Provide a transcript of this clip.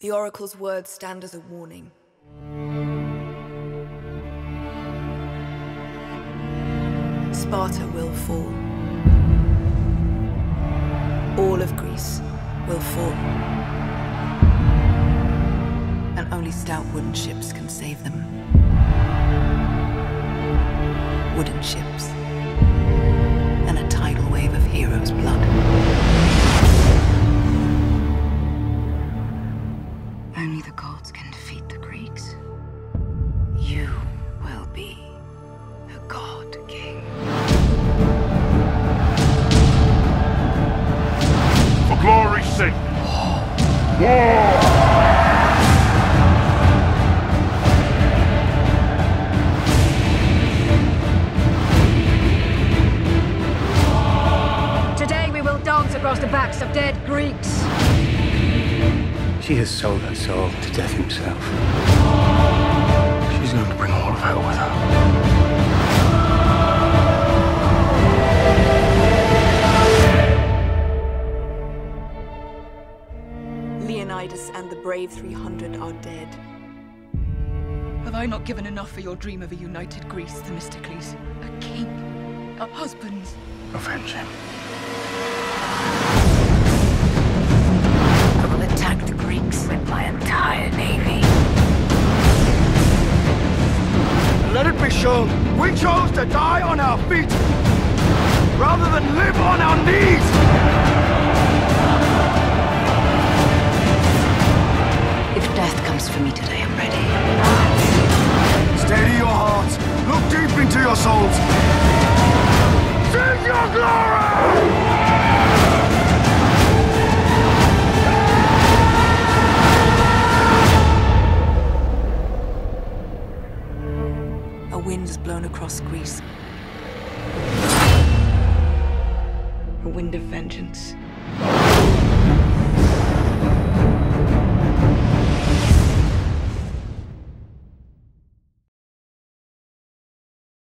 The Oracle's words stand as a warning. Sparta will fall. All of Greece will fall. And only stout wooden ships can save them. Wooden ships. Only the gods can defeat the Greeks. You will be the God King. For glory's sake! War! Today we will dance across the backs of dead Greeks. She has sold her soul to death himself. She's going to bring all of hell with her. Leonidas and the brave 300 are dead. Have I not given enough for your dream of a united Greece, Themistocles? A king, a husband. Avenge him. Let it be shown, we chose to die on our feet rather than live on our knees. If death comes for me today, I'm ready. Steady your hearts. Look deep into your souls. Seize your glory! A wind has blown across Greece. A wind of vengeance.